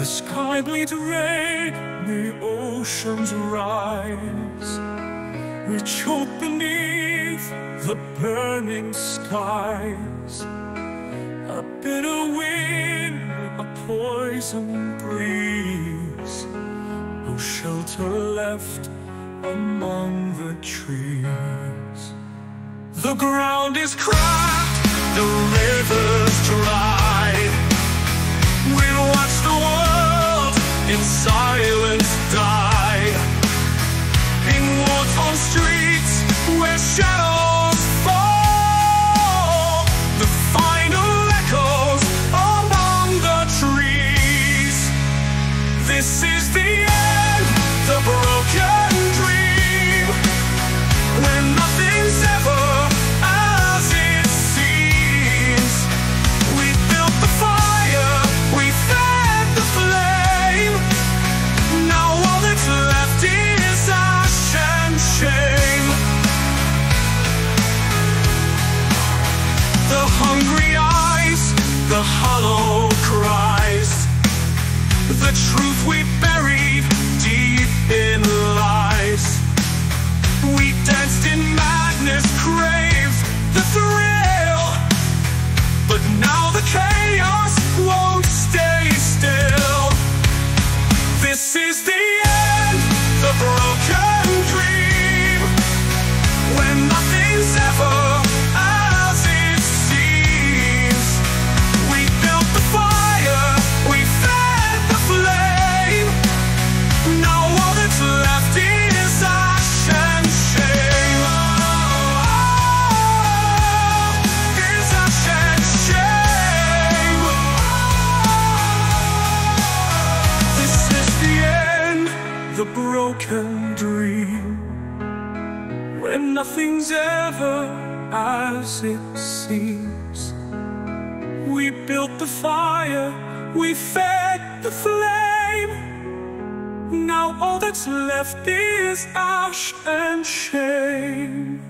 The sky bleeds red, the oceans rise. We choke beneath the burning skies. A bitter wind, a poison breeze. No shelter left among the trees. The ground is cracked, the in silence die. In war-torn streets where shadows fall, the final echoes among the trees. This is the end, the hollow cries. The truth we broken dream. When nothing's ever as it seems. We built the fire, we fed the flame. Now all that's left is ash and shame.